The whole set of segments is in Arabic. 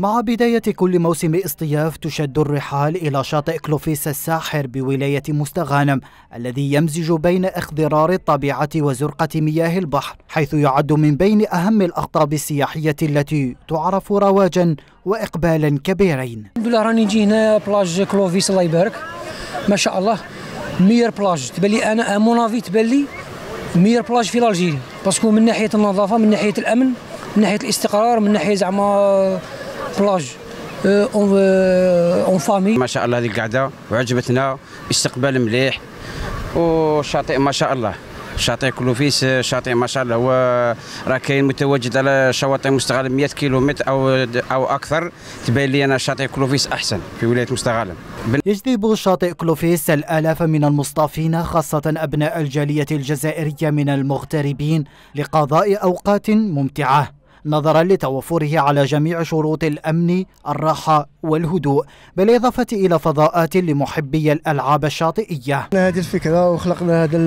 مع بداية كل موسم اصطياف تشد الرحال إلى شاطئ كلوفيس الساحر بولاية مستغانم الذي يمزج بين اخضرار الطبيعة وزرقة مياه البحر حيث يعد من بين أهم الأقطاب السياحية التي تعرف رواجا وإقبالا كبيرين. الحمد لله راني نجي هنا بلاج كلوفيس الله يبارك ما شاء الله meilleure plage. تبان لي أنا امون تبان meilleure plage في l'Algérie parce que من ناحية النظافة من ناحية الأمن من ناحية الاستقرار من ناحية زعما plage en famille ما شاء الله هذه القعدة وعجبتنا. استقبال مليح. والشاطئ ما شاء الله. شاطئ كلوفيس شاطئ ما شاء الله. هو راه كاين متواجد على شواطئ مستغانم 100 كيلومتر أو أو أكثر. تبين لي أنا شاطئ كلوفيس أحسن في ولاية مستغانم يجذب شاطئ كلوفيس الآلاف من المصطافين خاصة أبناء الجالية الجزائرية من المغتربين لقضاء أوقات ممتعة. نظرا لتوفره على جميع شروط الأمن الراحة والهدوء بالإضافة إلى فضاءات لمحبي الألعاب الشاطئية. هذه الفكرة وخلقنا هذا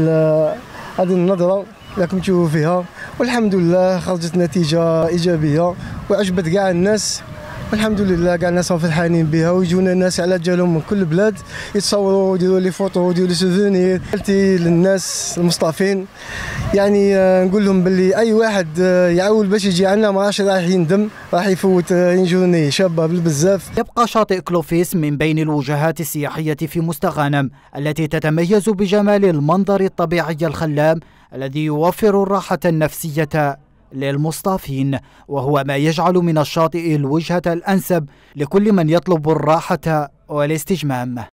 هذه النظرة راكم تشوفوا فيها والحمد لله خرجت نتيجة إيجابية وعجبت كاع الناس والحمد لله كاع الناس فرحانين بها ويجونا الناس على جالهم من كل البلاد يتصوروا ويديروا les photos ويديروا les souvenirs للناس المصطافين يعني آه، نقول لهم باللي أي واحد آه، يعول باش يجي عندنا ما راح يندم راح يفوت آه، جورني شابة بالبزاف. يبقى شاطئ كلوفيس من بين الوجهات السياحية في مستغانم التي تتميز بجمال المنظر الطبيعي الخلاب الذي يوفر الراحة النفسية للمصطافين وهو ما يجعل من الشاطئ الوجهة الأنسب لكل من يطلب الراحة والاستجمام.